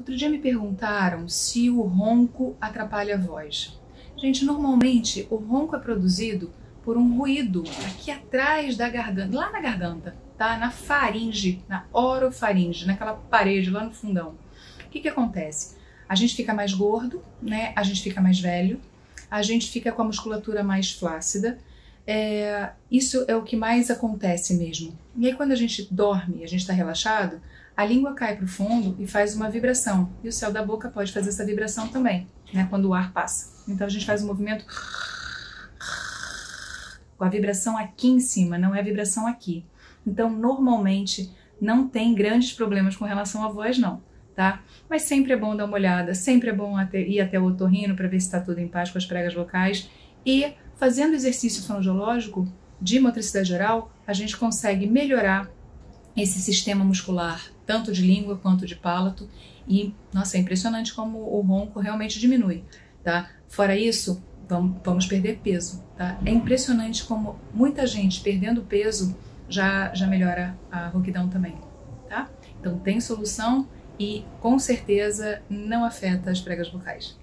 Outro dia me perguntaram se o ronco atrapalha a voz. Gente, normalmente o ronco é produzido por um ruído aqui atrás da garganta, lá na garganta, tá? Na faringe, na orofaringe, naquela parede lá no fundão. O que que acontece? A gente fica mais gordo, né? A gente fica mais velho, a gente fica com a musculatura mais flácida. É, isso é o que mais acontece mesmo. E aí quando a gente dorme, a gente está relaxado, a língua cai para o fundo e faz uma vibração. E o céu da boca pode fazer essa vibração também, né, quando o ar passa. Então a gente faz um movimento com a vibração aqui em cima, não é a vibração aqui. Então, normalmente, não tem grandes problemas com relação à voz, não, tá? Mas sempre é bom dar uma olhada, sempre é bom ir até o otorrino para ver se está tudo em paz com as pregas vocais. E fazendo exercício fonoaudiológico de motricidade geral, a gente consegue melhorar esse sistema muscular, tanto de língua quanto de palato, e nossa, é impressionante como o ronco realmente diminui, tá? Fora isso, vamos, vamos perder peso, tá? É impressionante como muita gente perdendo peso já, já melhora a rouquidão também, tá? Então tem solução e com certeza não afeta as pregas vocais.